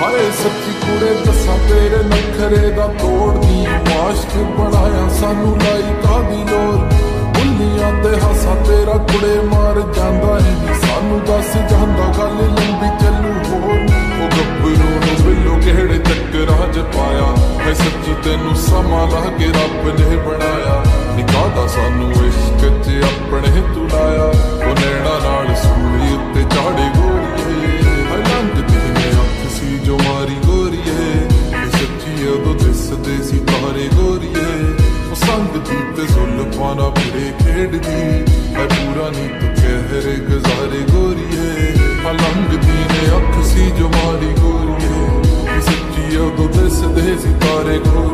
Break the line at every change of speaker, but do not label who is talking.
ਹਾਏ ਸੱਚੀ ਕੁੜੇ ਦੱਸਾਂ ਤੇਰੇ ਨਖਰੇ ਦਾ ਤੋੜਦੀ ਮਾਸ਼ਕ ਬਣਾਇਆ ਸਾਨੂੰ ਲਾਈ ਕਾਦੀ ਲੋਰ ਬੁੱਲੀਆਂ ਤੇ ਹਾਸਾ ਤੇਰਾ ਕੁੜੇ ਮਾਰ ਜਾਂਦਾ ਹੈ ਸਾਨੂੰ ਦੱਸ ਜਾਂਦਾ ਗੱਲ ਲੰਬੀ ਚੱਲੂ ਹੋਰ ਉਹ ਗੱਭਰੂ ਨੂੰ ਬਿੱਲੋ ਕਿਹੜੇ ਚੱਕਰਾਂ 'ਚ ਪਾਇਆ? ਹੈ ਸੱਚੀ ਤੈਨੂੰ ਸਮਾਂ ਲਾ ਕੇ ਰੱਬ ਨੇ ਬਣਾਇਆ। ਨਿਕਾਹ ਦਾ ਸਾਨੂੰ ਇਸ਼ਕ 'ਚ ਆਪਣੇ ਤੂੰ ਸੰਗ ਦੀ ਤੇ ਖੇਡਦੀ ਹੈ ਪੂਰਾ ਨੀ ਤੂੰ ਕਹਿਰੇ ਗੁਜ਼ਾਰੇ ਗੋਰੀਏ। ਆ ਲੰਘਦੀ ਨੇ ਅੱਖ ਸੀ ਜੋ ਮਾਰੀ ਗੋਰੀਏ। ਸੱਚੀ ਉਦੋਂ ਦਿਸਦੇ ਸੀ ਤਾਰੇ ਗੋਰੀਏ